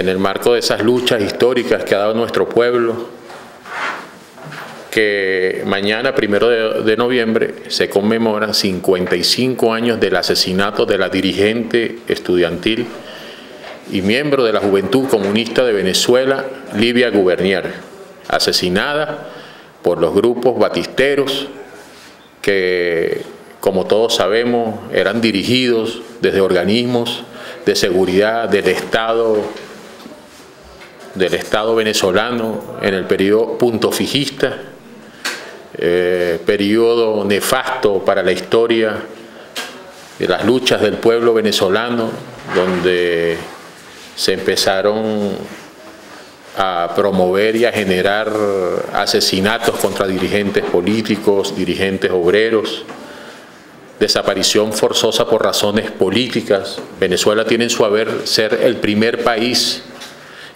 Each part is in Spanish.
en el marco de esas luchas históricas que ha dado nuestro pueblo, que mañana, primero de, noviembre, se conmemoran 55 años del asesinato de la dirigente estudiantil y miembro de la Juventud Comunista de Venezuela, Livia Gubernier, asesinada por los grupos batisteros que, como todos sabemos, eran dirigidos desde organismos de seguridad del Estado del Estado venezolano en el periodo punto fijista, eh, periodo nefasto para la historia de las luchas del pueblo venezolano, donde se empezaron a promover y a generar asesinatos contra dirigentes políticos, dirigentes obreros, desaparición forzosa por razones políticas. Venezuela tiene en su haber ser el primer país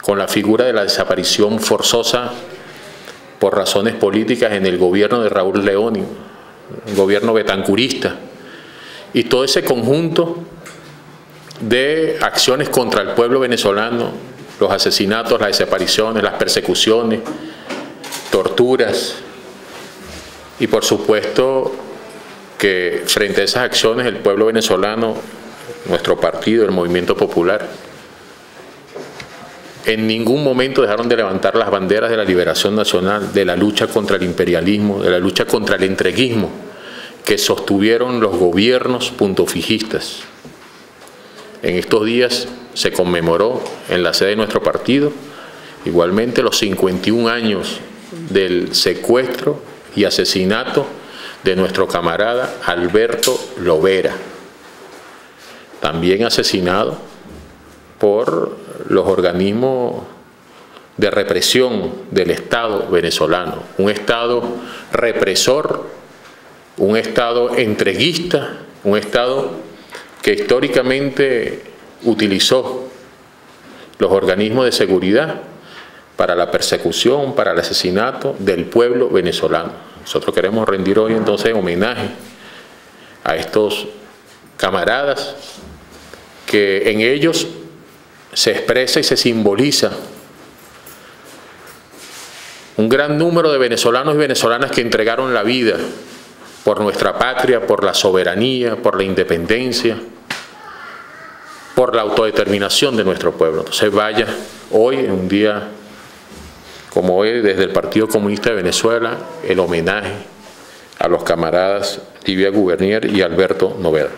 con la figura de la desaparición forzosa por razones políticas en el gobierno de Raúl León, un gobierno betancurista. Y todo ese conjunto de acciones contra el pueblo venezolano, los asesinatos, las desapariciones, las persecuciones, torturas, y por supuesto que frente a esas acciones el pueblo venezolano, nuestro partido, el Movimiento Popular, en ningún momento dejaron de levantar las banderas de la liberación nacional, de la lucha contra el imperialismo, de la lucha contra el entreguismo que sostuvieron los gobiernos puntofijistas. En estos días se conmemoró en la sede de nuestro partido igualmente los 51 años del secuestro y asesinato de nuestro camarada Alberto Lovera, también asesinado por los organismos de represión del Estado venezolano, un Estado represor, un Estado entreguista, un Estado que históricamente utilizó los organismos de seguridad para la persecución, para el asesinato del pueblo venezolano. Nosotros queremos rendir hoy entonces homenaje a estos camaradas que en ellos se expresa y se simboliza un gran número de venezolanos y venezolanas que entregaron la vida por nuestra patria, por la soberanía, por la independencia, por la autodeterminación de nuestro pueblo. Entonces vaya hoy, en un día como hoy, desde el Partido Comunista de Venezuela, el homenaje a los camaradas Livia Gubernier y Alberto Novera.